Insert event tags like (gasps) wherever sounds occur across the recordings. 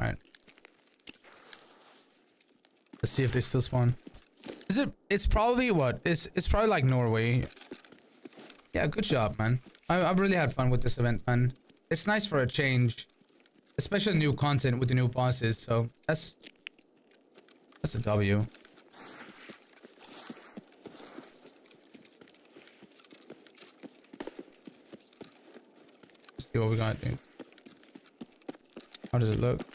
Alright. Let's see if they still spawn. Is it? It's probably what? It's it's probably like Norway. Yeah, good job, man. I, I've really had fun with this event, man. It's nice for a change. Especially new content with the new bosses, so that's... That's a W. Let's see what we got, dude. How does it look?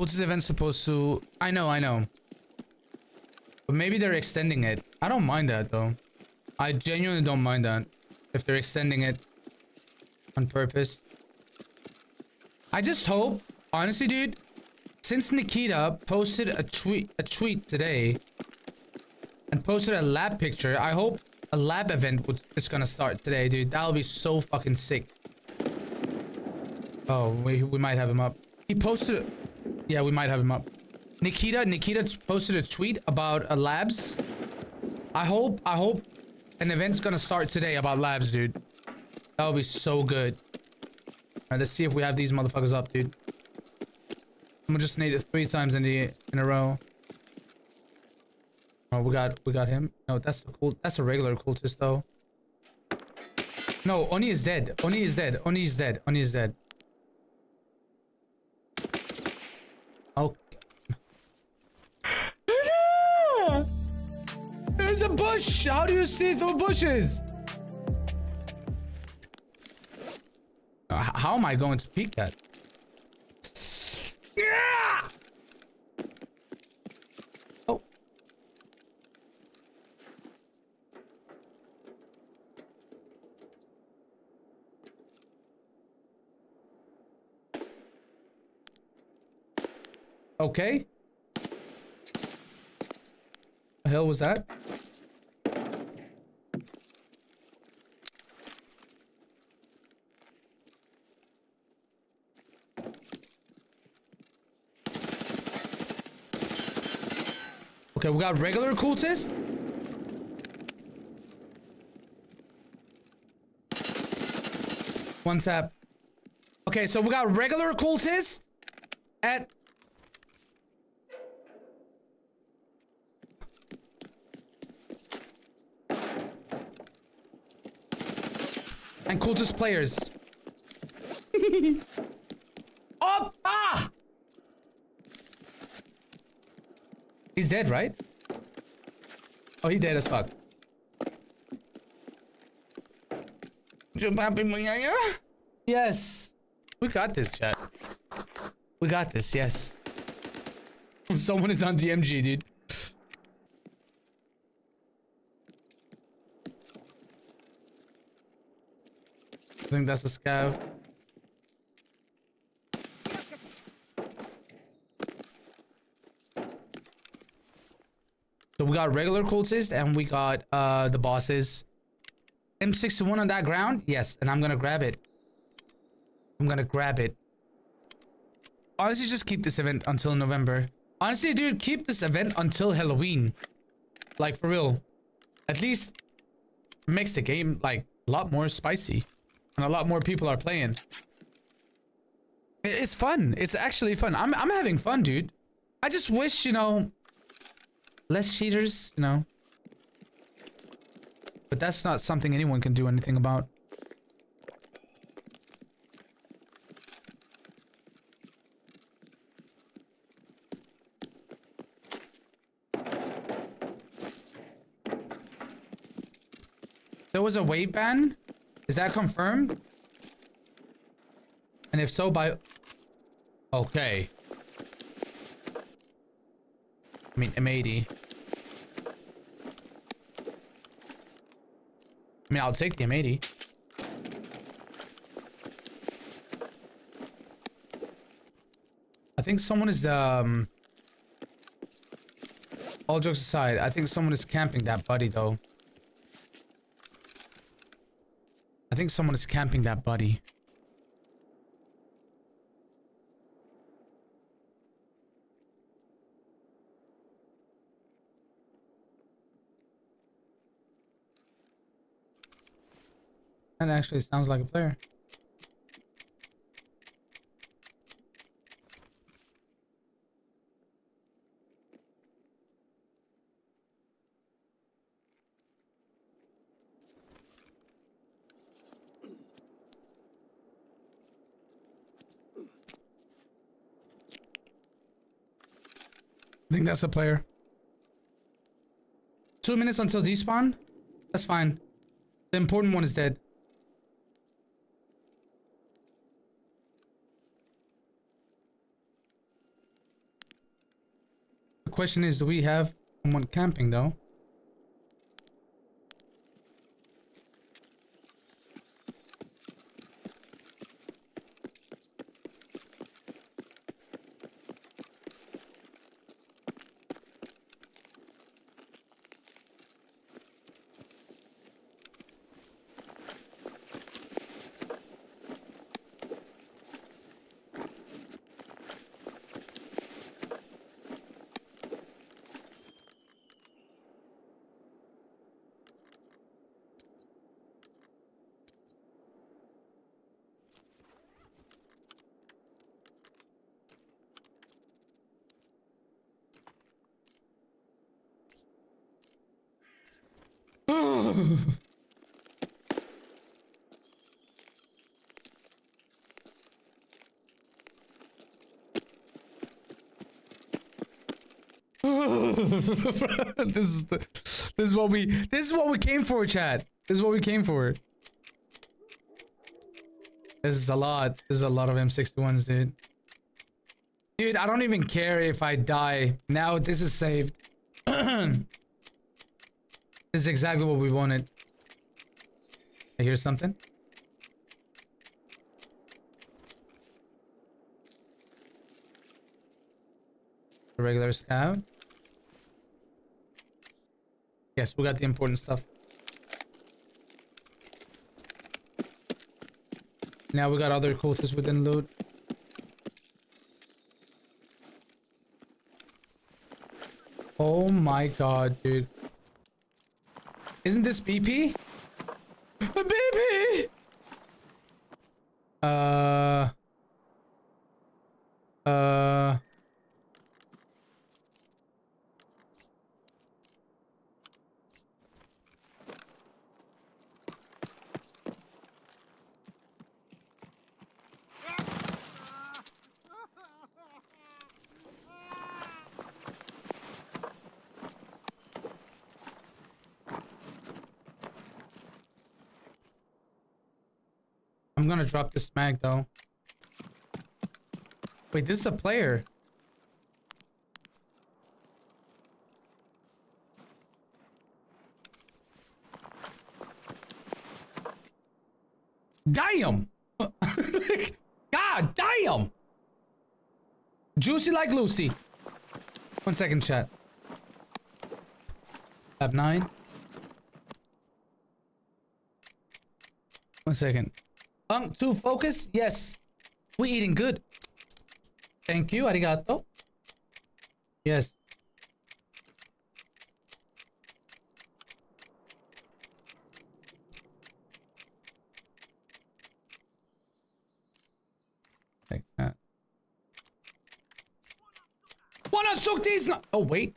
What's this event supposed to... I know, I know. But maybe they're extending it. I don't mind that, though. I genuinely don't mind that. If they're extending it on purpose. I just hope, honestly, dude, since Nikita posted a tweet a tweet today and posted a lab picture, I hope a lab event is gonna start today, dude. That'll be so fucking sick. Oh, we, we might have him up. He posted... Yeah, we might have him up. Nikita, Nikita posted a tweet about a labs. I hope, I hope an event's gonna start today about labs, dude. That would be so good. Alright, let's see if we have these motherfuckers up, dude. I'm gonna just need it three times in the in a row. Oh, we got we got him. No, that's a cool. That's a regular cultist though. No, Oni is dead. Oni is dead. Oni is dead. Oni is dead. There's a bush. How do you see through bushes? Uh, How am I going to peek that? Yeah! Oh. Okay. The hell was that? Okay, we got regular cultist. One tap. Okay, so we got regular cultist at and cultist players. (laughs) oh, ah! He's dead, right? Oh, he dead as fuck. Yes. We got this, chat. We got this, yes. (laughs) Someone is on DMG, dude. I think that's a scav. So we got regular cultist and we got uh the bosses. M61 on that ground? Yes, and I'm gonna grab it. I'm gonna grab it. Honestly, just keep this event until November. Honestly, dude, keep this event until Halloween. Like, for real. At least makes the game, like, a lot more spicy. And a lot more people are playing. It's fun. It's actually fun. I'm, I'm having fun, dude. I just wish, you know, less cheaters, you know. But that's not something anyone can do anything about. There was a wave ban? Is that confirmed? And if so, by... Okay. I mean, M80. I mean, I'll take the M80. I think someone is, um... All jokes aside, I think someone is camping that buddy, though. I think someone is camping that buddy. That actually sounds like a player. I think that's a player. Two minutes until despawn? That's fine. The important one is dead. The question is, do we have someone camping though? (laughs) this is the this is what we this is what we came for, chat. This is what we came for. This is a lot. This is a lot of M61s, dude. Dude, I don't even care if I die. Now this is saved. (clears throat) this is exactly what we wanted. I hear something. The regular scout. Yes, we got the important stuff. Now we got other cultists within loot. Oh my god, dude. Isn't this BP? BP! Uh... Uh... I'm gonna drop this mag though. Wait, this is a player. Damn! (laughs) God damn! Juicy like Lucy. One second, chat. Tab 9. One second. Um, to focus? Yes. We eating good. Thank you, arigato. Yes. Like that. Wanna suck these? Oh, wait.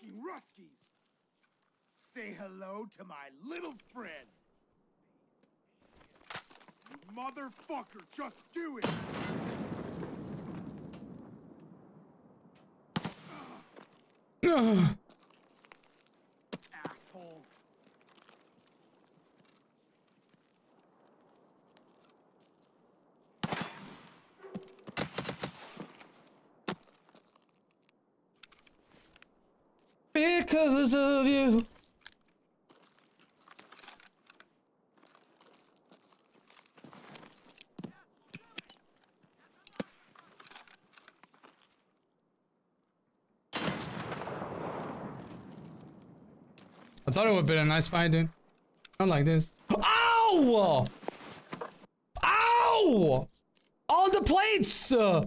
fucking Ruskies! Say hello to my little friend! Motherfucker, just do it! Asshole! Because of you. I thought it would have been a nice fight, dude. Not like this. Ow! Ow! All the plates! Uh,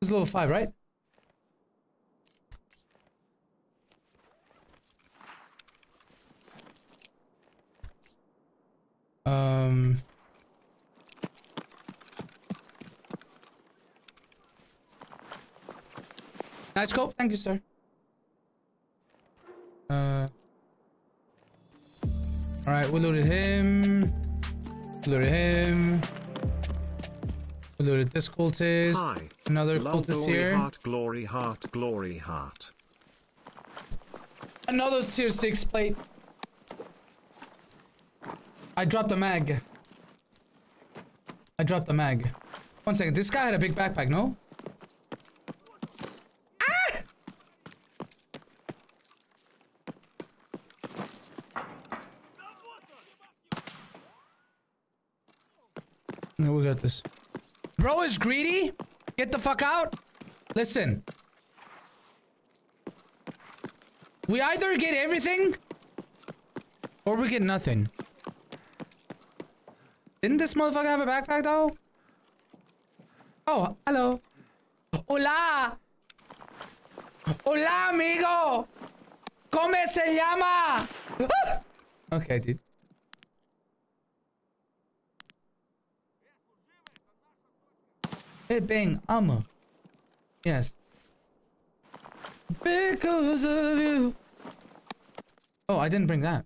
this is level 5, right? Um... Nice scope. Thank you, sir. Uh... Alright, we looted him. We looted him. We looted this cultist. Hi. Another Love cultist glory here. heart, glory heart, glory heart. Another tier 6 plate. I dropped a mag. I dropped a mag. One second. This guy had a big backpack, no? Ah! We got this. Bro is greedy? Get the fuck out. Listen. We either get everything or we get nothing. Didn't this motherfucker have a backpack though? Oh, hello. Hola. Hola, amigo. ¿Cómo se llama? (gasps) okay, dude. Hey, bang, armor. Yes. Because of you. Oh, I didn't bring that.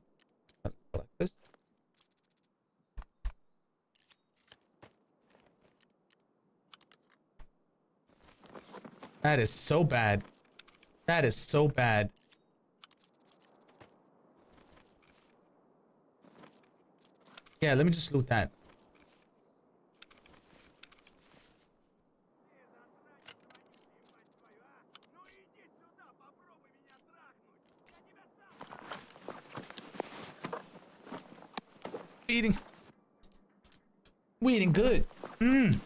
That is so bad. That is so bad. Yeah, let me just loot that. Eating. We eating good. Mmm.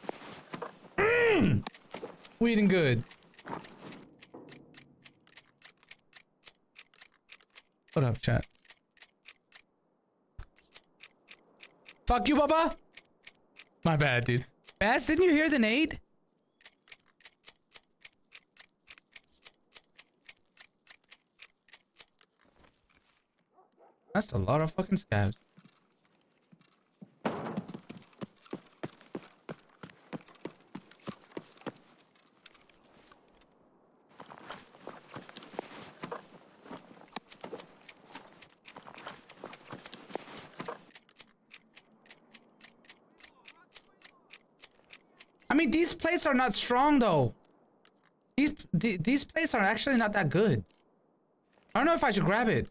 Mmm. We eating good. What up, chat? Fuck you, Bubba. My bad, dude. Bass, didn't you hear the nade? That's a lot of fucking scavs. Mean, these plates are not strong though. These th these plates are actually not that good. I don't know if I should grab it.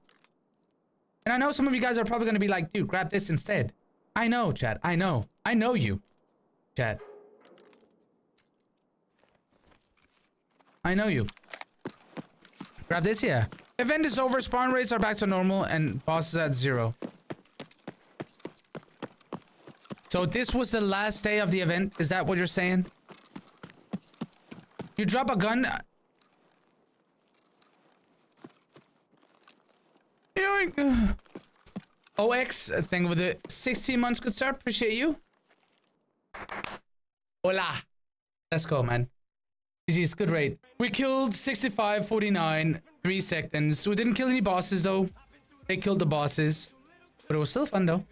And I know some of you guys are probably gonna be like, dude, grab this instead. I know, chat. I know. I know you, chat. I know you. Grab this, yeah. Event is over. Spawn rates are back to normal, and boss is at zero. So this was the last day of the event? Is that what you're saying? You drop a gun? OX thing with the 16 months, good sir. Appreciate you. Hola. Let's go, man. GG's good rate. We killed 65, 49, 3 seconds. We didn't kill any bosses, though. They killed the bosses. But it was still fun, though.